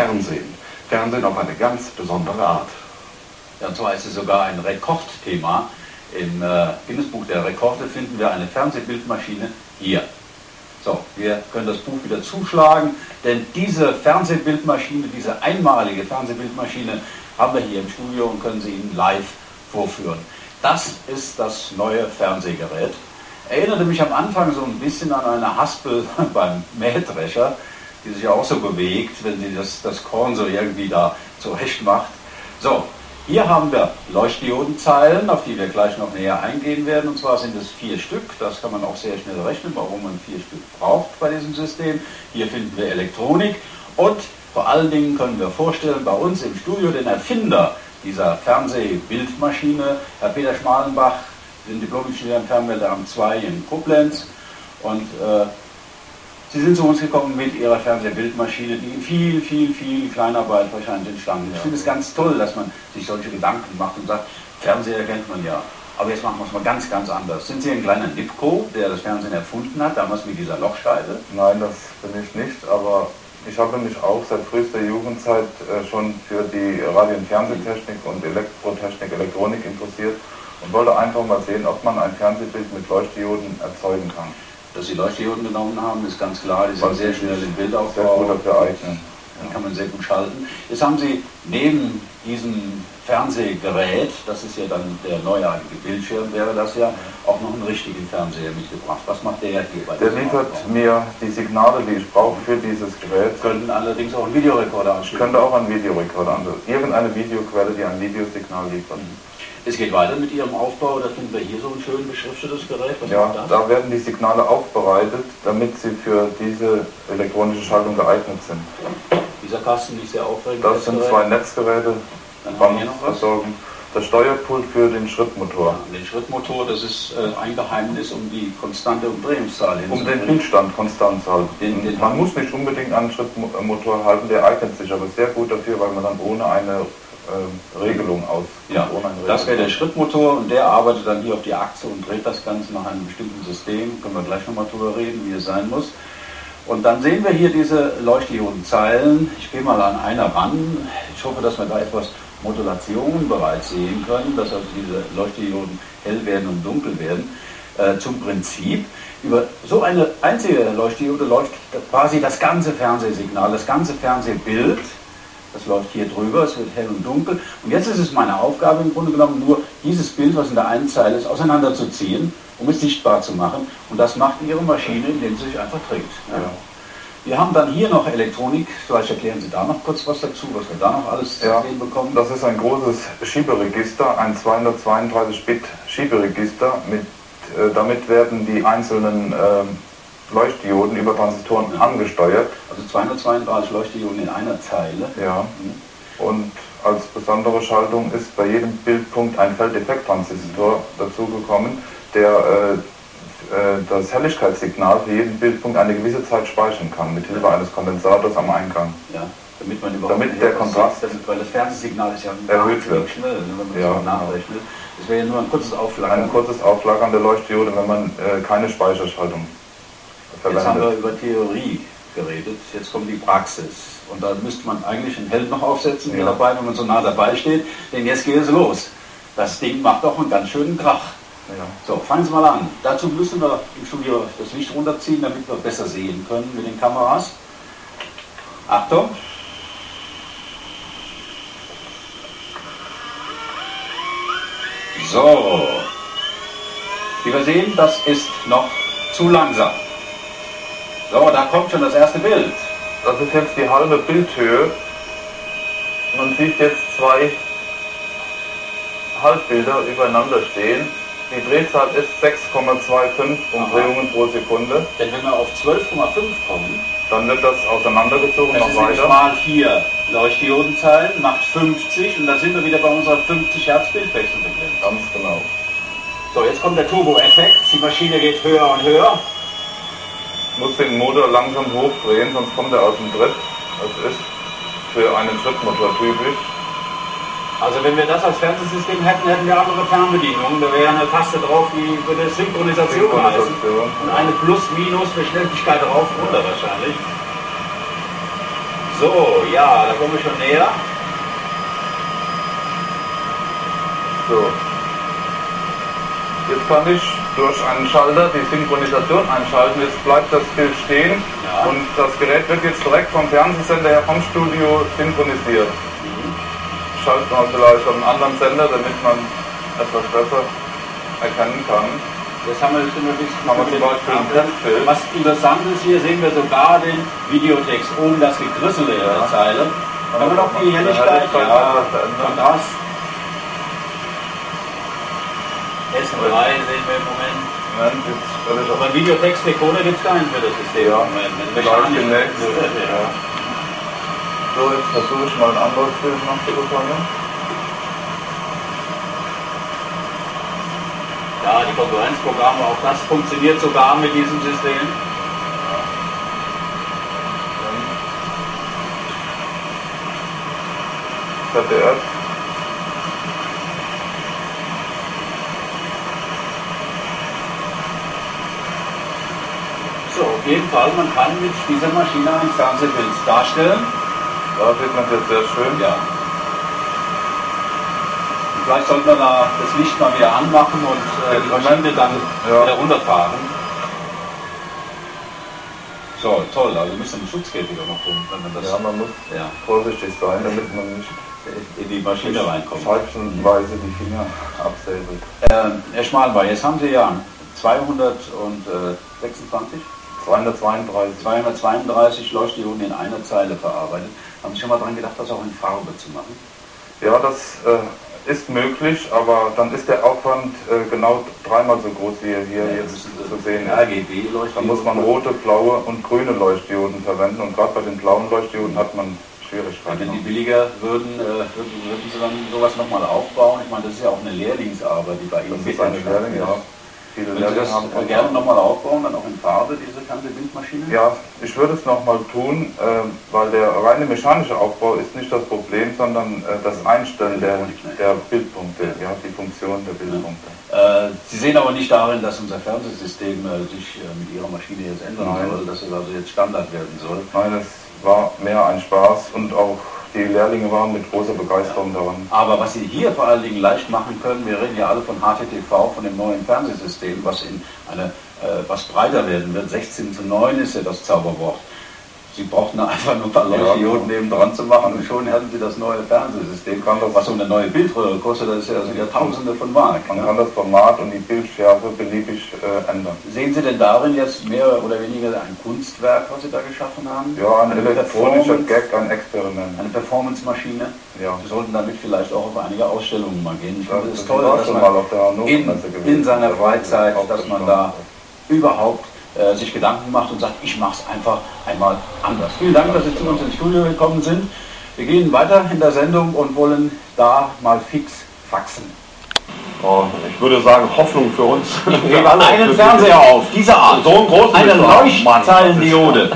Fernsehen. Fernsehen auf eine ganz besondere Art. Und zwar ist es sogar ein Rekordthema. Im äh, Guinness-Buch der Rekorde finden wir eine Fernsehbildmaschine hier. So, wir können das Buch wieder zuschlagen, denn diese Fernsehbildmaschine, diese einmalige Fernsehbildmaschine haben wir hier im Studio und können sie Ihnen live vorführen. Das ist das neue Fernsehgerät. Erinnerte mich am Anfang so ein bisschen an eine Haspel beim Mähdrescher, die sich auch so bewegt, wenn sie das, das Korn so irgendwie da zurecht macht. So, hier haben wir Leuchtdiodenzeilen, auf die wir gleich noch näher eingehen werden. Und zwar sind es vier Stück. Das kann man auch sehr schnell rechnen, warum man vier Stück braucht bei diesem System. Hier finden wir Elektronik. Und vor allen Dingen können wir vorstellen, bei uns im Studio den Erfinder dieser Fernsehbildmaschine, Herr Peter Schmalenbach, den Diplom-Ingenieur im Fernmeldeamt 2 in Koblenz. Und äh, Sie sind zu uns gekommen mit Ihrer Fernsehbildmaschine, die in viel, viel, viel Kleinarbeit wahrscheinlich entstanden ist. Ja. Ich finde es ganz toll, dass man sich solche Gedanken macht und sagt, Fernseher kennt man ja. Aber jetzt machen wir es mal ganz, ganz anders. Sind Sie ein kleiner Nipko, der das Fernsehen erfunden hat, damals mit dieser Lochscheibe? Nein, das bin ich nicht, aber ich habe mich auch seit frühester Jugendzeit äh, schon für die Radio- und Fernsehtechnik und Elektrotechnik, Elektronik interessiert und wollte einfach mal sehen, ob man ein Fernsehbild mit Leuchtdioden erzeugen kann. Dass Sie Leuchtdioden genommen haben, ist ganz klar. Die sind sehr schnell im Bildaufbau. Sehr gut eignen. Die kann man sehr gut schalten. Jetzt haben Sie neben diesem Fernsehgerät, das ist ja dann der neuartige Bildschirm, wäre das ja, auch noch einen richtigen Fernseher mitgebracht. Was macht der hier bei Der liefert mir die Signale, die ich brauche für dieses Gerät. Könnten allerdings auch einen Videorekorder anschließen. Könnte auch einen Videorekorder anschließen. Irgendeine Videoquelle, die ein Videosignal liefert. Mhm. Es geht weiter mit Ihrem Aufbau, da finden wir hier so ein schön beschriftetes Gerät. Was ja, da werden die Signale aufbereitet, damit sie für diese elektronische Schaltung geeignet sind. Dieser Kasten nicht sehr aufregend. Das sind zwei Netzgeräte, Spannungsversorgung. Das Steuerpult für den Schrittmotor. Ja, den Schrittmotor, das ist äh, ein Geheimnis, um die konstante Umdrehungszahl Um den Bildstand konstant zu halten. Den, den man muss nicht unbedingt einen Schrittmotor halten, der eignet sich aber sehr gut dafür, weil man dann ohne eine Regelung aus. Ja, das wäre der Schrittmotor und der arbeitet dann hier auf die Achse und dreht das Ganze nach einem bestimmten System. Können wir gleich nochmal drüber reden, wie es sein muss. Und dann sehen wir hier diese Leuchtdiodenzeilen. Ich gehe mal an einer ran. Ich hoffe, dass wir da etwas Modulation bereits sehen können, dass also diese Leuchtdioden hell werden und dunkel werden. Äh, zum Prinzip. Über so eine einzige Leuchtdiode läuft quasi das ganze Fernsehsignal, das ganze Fernsehbild das läuft hier drüber, es wird hell und dunkel. Und jetzt ist es meine Aufgabe im Grunde genommen nur, dieses Bild, was in der einen Zeile ist, auseinanderzuziehen, um es sichtbar zu machen. Und das macht Ihre Maschine, indem sie sich einfach dreht. Ja. Wir haben dann hier noch Elektronik. Vielleicht erklären Sie da noch kurz was dazu, was wir da noch alles ja, sehen bekommen. Das ist ein großes Schieberegister, ein 232-Bit Schieberegister. Mit, äh, damit werden die einzelnen äh, Leuchtdioden über Transistoren angesteuert. Also 232 Leuchtdioden in einer Zeile. Ja. Und als besondere Schaltung ist bei jedem Bildpunkt ein Feldeffekttransistor dazugekommen, der äh, äh, das Helligkeitssignal für jeden Bildpunkt eine gewisse Zeit speichern kann, mit Hilfe eines Kondensators am Eingang. Ja, damit man überhaupt damit der Kontrast, damit, weil das Fernsehsignal ist ja erhöht wird. schnell, ne, wenn man ja, das nachrechnet. Das wäre ja nur ein kurzes Auflagern. Ein kurzes Auflagern der Leuchtdiode, wenn man äh, keine Speicherschaltung verwendet. Jetzt haben wir über Theorie geredet, jetzt kommt die Praxis. Und da müsste man eigentlich einen Held noch aufsetzen, ja. dabei, wenn man so nah dabei steht, denn jetzt geht es los. Das Ding macht doch einen ganz schönen Krach. Ja. So, fangen Sie mal an. Dazu müssen wir im Studio das Licht runterziehen, damit wir besser sehen können mit den Kameras. Achtung. So. Wie wir sehen, das ist noch zu langsam. So, da kommt schon das erste Bild. Das ist jetzt die halbe Bildhöhe. Man sieht jetzt zwei Halbbilder übereinander stehen. Die Drehzahl ist 6,25 Umdrehungen pro Sekunde. Denn wenn wir auf 12,5 kommen, dann wird das auseinandergezogen das noch weiter. mal 4 Leuchtdiodenzeilen, macht 50 und da sind wir wieder bei unserer 50 Hertz Bildwechselfrequenz. Ganz genau. So, jetzt kommt der Turbo-Effekt. Die Maschine geht höher und höher muss den Motor langsam hochdrehen, sonst kommt er aus dem Tritt. Das ist für einen Schrittmotor typisch. Also wenn wir das als Fernsehsystem hätten, hätten wir andere Fernbedienungen. Da wäre eine Taste drauf, die würde Synchronisation, Synchronisation heißen. Und eine Plus-Minus für Schnelligkeit rauf, runter wahrscheinlich. So, ja, da kommen wir schon näher. So. Jetzt kann ich durch einen Schalter die Synchronisation einschalten. Jetzt bleibt das Bild stehen Ja. und das Gerät wird jetzt direkt vom Fernsehsender her vom Studio synchronisiert. Schalten wir vielleicht auf einen anderen Sender, damit man etwas besser erkennen kann. Jetzt haben wir zum Beispiel. Was interessant ist, hier sehen wir sogar den Videotext oben, das Gegrissele in der Ja. Zeile. Kann man auch die Helligkeit, ja. Kontrast. S3 sehen wir im Moment. Jetzt stelle ich auf Aber Videotext Decoder gibt es keinen für das System Ja, Moment. Vielleicht mechanisch- demnächst. Ja. So, jetzt versuche ich mal ein anderes Bild noch zu bekommen. Ja, die Konkurrenzprogramme, auch das funktioniert sogar mit diesem System. ZDF. So, auf jeden Fall, man kann mit dieser Maschine ein Fernsehbild darstellen. Da sieht man jetzt sehr schön. Ja. Vielleicht sollten wir da das Licht mal wieder anmachen und äh, die Maschine dann Ja. wieder runterfahren. So, toll, also müsste ein Schutzkäfig auch noch rum, wenn man das Ja, man muss ja, vorsichtig sein, damit man nicht in die Maschine reinkommt. falschenweise die Finger absäbelt. Ähm, Herr Schmalbach, jetzt haben Sie ja 226, 232. 232 Leuchtdioden in einer Zeile verarbeitet. Haben Sie schon mal daran gedacht, das auch in Farbe zu machen? Ja, das äh, ist möglich, aber dann ist der Aufwand äh, genau dreimal so groß, wie er hier Ja, jetzt müssen zu sehen ist. RGB-Leuchtdioden. Da muss man rote, blaue und grüne Leuchtdioden verwenden und gerade bei den blauen Leuchtdioden hat man Schwierigkeiten. Wenn die billiger würden, äh, würden, würden Sie dann sowas nochmal aufbauen? Ich meine, das ist ja auch eine Lehrlingsarbeit, die bei Ihnen Das ist eine Lehrling, ja. Viele Lehrlinge das haben äh, gerne nochmal aufbauen, dann auch in Farbe, diese Fernsehbildmaschine? Ja, ich würde es nochmal tun, äh, weil der reine mechanische Aufbau ist nicht das Problem, sondern äh, das Einstellen der, der Bildpunkte, ja, die Funktion der Bildpunkte. Äh, Sie sehen aber nicht darin, dass unser Fernsehsystem äh, sich mit Ihrer Maschine jetzt ändern Nein. soll, dass es also jetzt Standard werden soll. Nein, es war mehr ein Spaß und auch die Lehrlinge waren mit großer Begeisterung daran. Aber was Sie hier vor allen Dingen leicht machen können, wir reden ja alle von HTTV, von dem neuen Fernsehsystem, was in eine, äh, was breiter werden wird. 16 zu 9 ist ja das Zauberwort. Sie brauchten einfach nur ein paar Ja, Leuchtdioden genau. neben dran zu machen und schon hätten Sie das neue Fernsehsystem. Kann das- was so eine neue Bildröhre kostet, das ist ja, sind ja Tausende von Mark. Man ne? kann das Format und die Bildschärfe beliebig äh, ändern. Sehen Sie denn darin jetzt mehr oder weniger ein Kunstwerk, was Sie da geschaffen haben? Ja, ein Eine elektronischer Gag, ein Experiment. Eine Performance-Maschine. Ja. Wir sollten damit vielleicht auch auf einige Ausstellungen mal gehen. Ich Ja, finde es das toll, dass man mal auf der Hannover in, in seiner Freizeit, dass man da überhaupt äh, sich Gedanken macht und sagt, ich mache es einfach einmal anders. Vielen Dank, dass Sie zu uns ins Studio gekommen sind. Wir gehen weiter in der Sendung und wollen da mal fix faxen. Oh, ich würde sagen, Hoffnung für uns. Ich gebe einen Fernseher auf, diese Art. So einen großen Eine Leuchtzeilendiode.